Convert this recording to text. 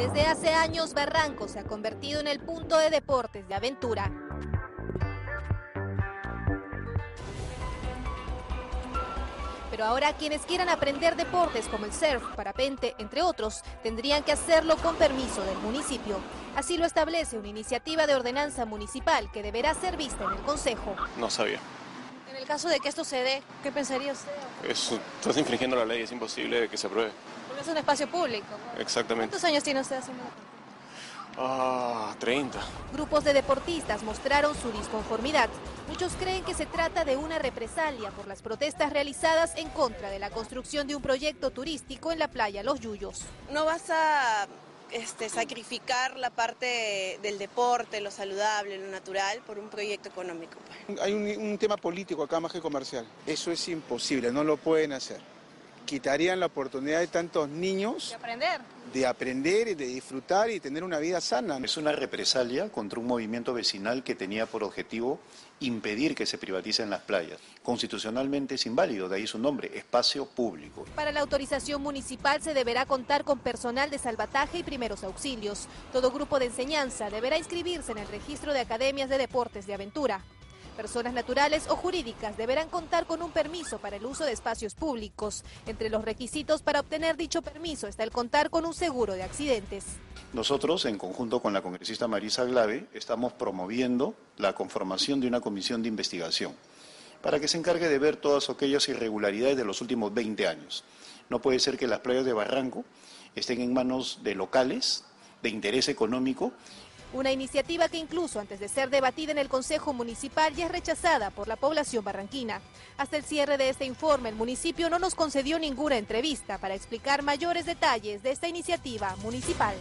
Desde hace años, Barranco se ha convertido en el punto de deportes de aventura. Pero ahora quienes quieran aprender deportes como el surf, parapente, entre otros, tendrían que hacerlo con permiso del municipio. Así lo establece una iniciativa de ordenanza municipal que deberá ser vista en el Consejo. No sabía. En el caso de que esto se dé, ¿qué pensaría usted? Eso, estás infringiendo la ley, es imposible que se apruebe. Porque es un espacio público. Exactamente. ¿Cuántos años tiene usted haciendo? Ah, 30. Grupos de deportistas mostraron su disconformidad. Muchos creen que se trata de una represalia por las protestas realizadas en contra de la construcción de un proyecto turístico en la playa Los Yuyos. No vas a este, sacrificar la parte del deporte, lo saludable, lo natural, por un proyecto económico. pues. Hay un, un tema político acá más que comercial. Eso es imposible, no lo pueden hacer. Quitarían la oportunidad de tantos niños ¿De aprender? de aprender y de disfrutar y tener una vida sana. Es una represalia contra un movimiento vecinal que tenía por objetivo impedir que se privaticen las playas. Constitucionalmente es inválido, de ahí su nombre, espacio público. Para la autorización municipal se deberá contar con personal de salvataje y primeros auxilios. Todo grupo de enseñanza deberá inscribirse en el registro de academias de deportes de aventura. Personas naturales o jurídicas deberán contar con un permiso para el uso de espacios públicos. Entre los requisitos para obtener dicho permiso está el contar con un seguro de accidentes. Nosotros, en conjunto con la congresista Marisa Glave, estamos promoviendo la conformación de una comisión de investigación para que se encargue de ver todas aquellas irregularidades de los últimos 20 años. No puede ser que las playas de Barranco estén en manos de locales, de interés económico, Una iniciativa que incluso antes de ser debatida en el Consejo Municipal ya es rechazada por la población barranquina. Hasta el cierre de este informe, el municipio no nos concedió ninguna entrevista para explicar mayores detalles de esta iniciativa municipal.